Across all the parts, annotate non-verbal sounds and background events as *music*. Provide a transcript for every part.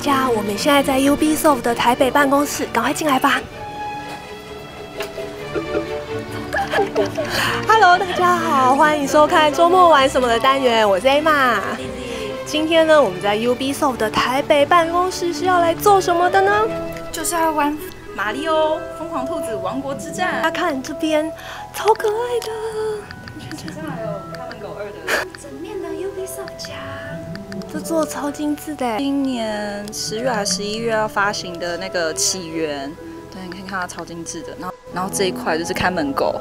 大家，我们现在在 Ubisoft 的台北办公室，赶快进来吧。Hello，大家好，欢迎收看周末玩什么的单元，我是 A 玛。今天呢，我们在 Ubisoft 的台北办公室是要来做什么的呢？就是要玩马里奥疯狂兔子王国之战。大家看这边，超可爱的。其实还有看门狗二的 *laughs* 整面的 Ubisoft 墙，这做超精致的。今年十月还是十一月要发行的那个起源，对，你可以看它超精致的。然后，然后这一块就是看门狗，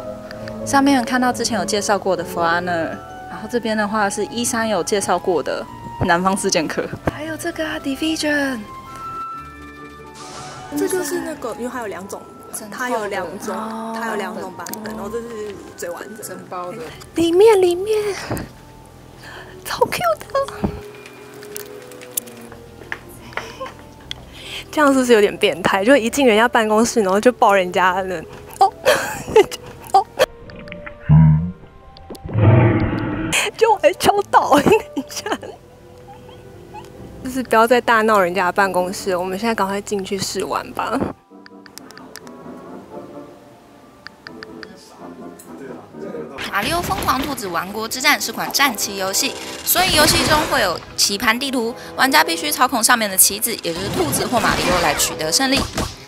上面有看到之前有介绍过的 f l a n e r 然后这边的话是一三有介绍过的南方四剑客，还有这个啊 Division，这就是那个，因为它有两种，它有两种，它有两种版本，然后这是最完整整包的。里面里面。超 Q 的，这样是不是有点变态？就一进人家办公室，然后就抱人家的哦哦，*laughs* 就 *laughs* 还敲倒，等一下，就是不要再大闹人家的办公室。我们现在赶快进去试玩吧。《马里奥疯狂兔子王国之战》是款战棋游戏，所以游戏中会有棋盘地图，玩家必须操控上面的棋子，也就是兔子或马里奥来取得胜利。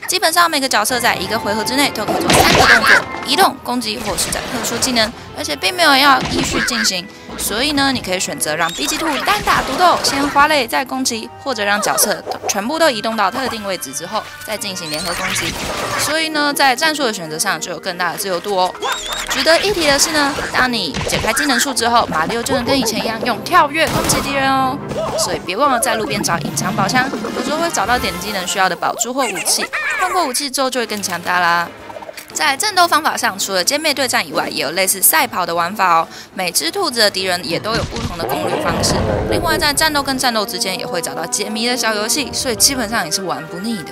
基本上每个角色在一个回合之内都可以做三个动作：移动、攻击或施展特殊技能，而且并没有要依序进行。所以呢，你可以选择让 B 级兔单打独斗，先花类再攻击，或者让角色全部都移动到特定位置之后再进行联合攻击。所以呢，在战术的选择上就有更大的自由度哦。值得一提的是呢，当你解开技能树之后，马里奥就能跟以前一样用跳跃攻击敌人哦。所以别忘了在路边找隐藏宝箱，有时候会找到点技能需要的宝珠或武器，换过武器之后就会更强大啦。在战斗方法上，除了歼灭对战以外，也有类似赛跑的玩法哦。每只兔子的敌人也都有不同的攻略方式。另外，在战斗跟战斗之间也会找到解谜的小游戏，所以基本上也是玩不腻的。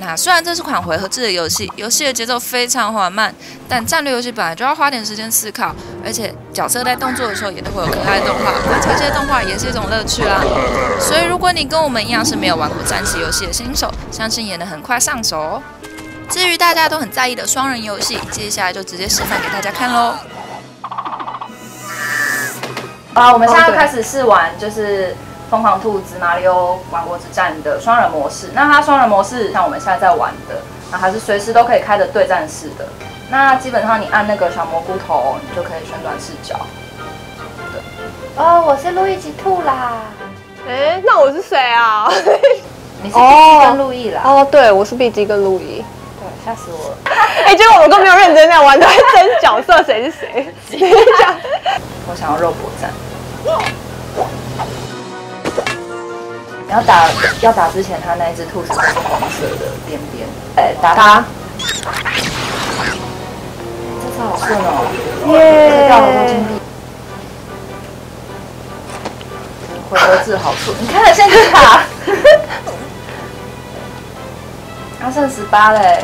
那虽然这是款回合制的游戏，游戏的节奏非常缓慢，但战略游戏本来就要花点时间思考，而且角色在动作的时候也都会有可爱的动画，玩这些动画也是一种乐趣啦。所以，如果你跟我们一样是没有玩过战棋游戏的新手，相信也能很快上手哦。至于大家都很在意的双人游戏，接下来就直接示范给大家看喽。啊，我们现在开始试玩，就是《疯狂兔子马里奥王国之战》的双人模式。那它双人模式像我们现在在玩的，那还是随时都可以开的对战式的。那基本上你按那个小蘑菇头，你就可以旋转视角。对，哦，我是路易吉兔啦。哎，那我是谁啊？*laughs* 你是 B 级跟路易啦。哦，对，我是 B 级跟路易。吓死我了！哎，结果我都没有认真在玩，都在争角色谁是谁。*laughs* 我想要肉搏战。你要打要打之前，他那一只兔子是黄色的边边。哎，打他！这次好顺哦！耶！掉好多金币。回合制好处，你看现在卡。他剩十八嘞！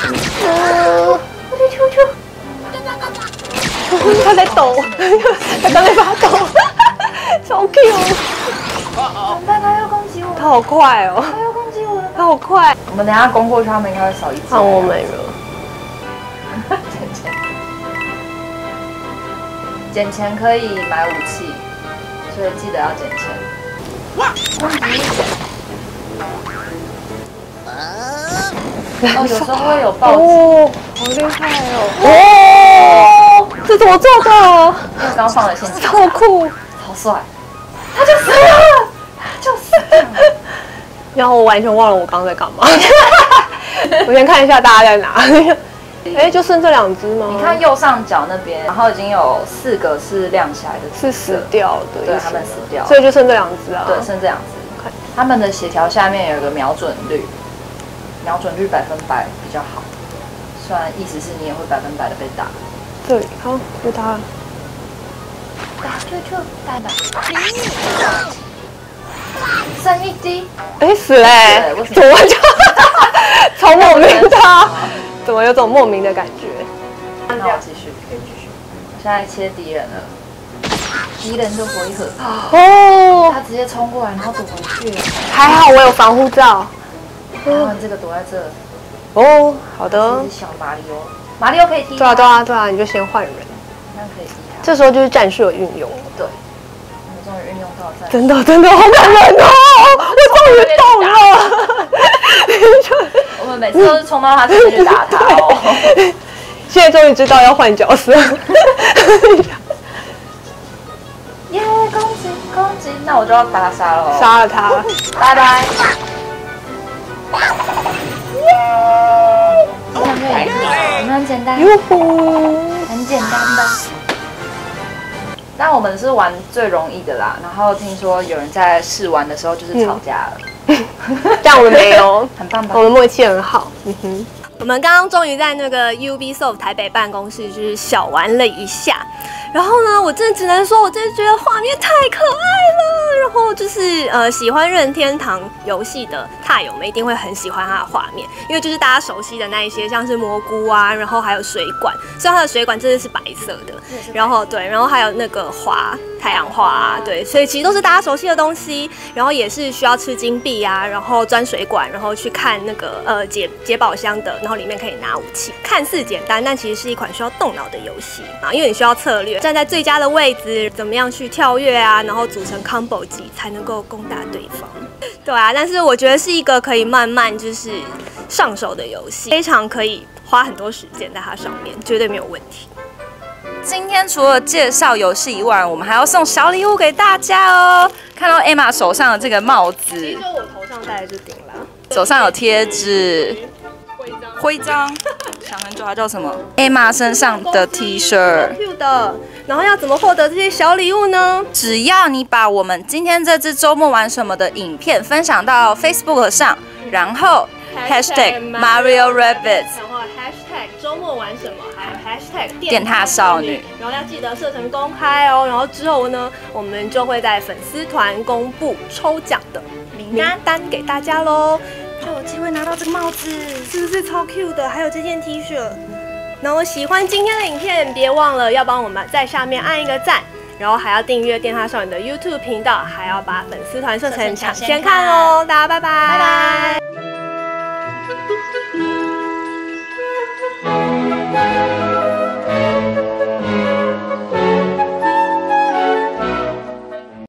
我的球球，*laughs* 他在抖，*laughs* 他刚在发抖，超 Q！怎么办？他要攻击我！他好快哦！他要攻击我了！他好快！我们等下攻过去，他们应该会少一只。看我没了。捡钱，捡钱可以买武器，所以记得要捡钱。哇攻击！哦，有时候会有暴击，哦，好厉害哦！哦，这怎么做到？因为刚刚放了陷阱，好酷，好帅！他就死了，他就死了。然后我完全忘了我刚刚在干嘛。*laughs* 我先看一下大家在哪。*laughs* 哎，就剩这两只吗？你看右上角那边，然后已经有四个是亮起来的，是死掉的，对，他们死掉，所以就剩这两只啊。对，剩这两只。他们的血条下面有个瞄准率。瞄准率百分百比较好，虽然意思是你也会百分百的被打。对，好，被打了。打就就打打。剩一滴。哎，死嘞！怎么就超莫名的？*laughs* *laughs* 怎么有种莫名的感觉？那我继续，可以继续。我现在切敌人了。敌人就回合，哦，他直接冲过来，然后躲回去，还好我有防护罩。然后你这个躲在这，哦，好的小马里奥，马里奥可以踢对啊，他，对啊，对啊，你就先换人。那可以踢他，这时候就是战术的运用。对，我们终于运用到在。真的，真的好感人哦！我终于懂了。*laughs* 我们每次都是冲到他身边去打他哦。*laughs* 现在终于知道要换角色。耶，攻击攻击，那我就要把他杀了哦。杀了他。拜拜。耶！这样就赢了，我们很简单，很简单吧？那我们是玩最容易的啦，然后听说有人在试玩的时候就是吵架了，但我们没有，很棒吧我？们默契很好。嗯哼。我们刚刚终于在那个 Ubisoft 台北办公室就是小玩了一下，然后呢，我真的只能说，我真的觉得画面太可爱了。然后就是呃，喜欢任天堂游戏的踏友们一定会很喜欢它的画面，因为就是大家熟悉的那一些，像是蘑菇啊，然后还有水管，虽然它的水管真的是白色的，然后对，然后还有那个花，太阳花啊，对，所以其实都是大家熟悉的东西，然后也是需要吃金币啊，然后钻水管，然后去看那个呃解解宝箱的，然后里面可以拿武器，看似简单，但其实是一款需要动脑的游戏啊，因为你需要策略，站在最佳的位置，怎么样去跳跃啊，然后组成 combo 技才能够攻打对方。对啊，但是我觉得是一个可以慢慢就是上手的游戏，非常可以花很多时间在它上面，绝对没有问题。今天除了介绍游戏以外，我们还要送小礼物给大家哦。看到 Emma 手上的这个帽子，其实我头上戴的是顶啦，手上有贴纸、徽章，*laughs* 想很久它叫什么？Emma 身上的 T 恤。Q 的，然后要怎么获得这些小礼物呢？只要你把我们今天这支周末玩什么的影片分享到 Facebook 上，然后 Hashtag Mario Rabbits，然后 Hashtag 周末玩什么，还有 Hashtag 电踏少女，然后要记得设成公开哦。然后之后呢，我们就会在粉丝团公布抽奖的名单给大家喽，就有机会拿到这个帽子。是不是超 Q 的？还有这件 T 恤。那我喜欢今天的影片，别忘了要帮我们在下面按一个赞。然后还要订阅电话少女的 YouTube 频道，还要把粉丝团设成抢先看哦！大家拜拜，拜拜。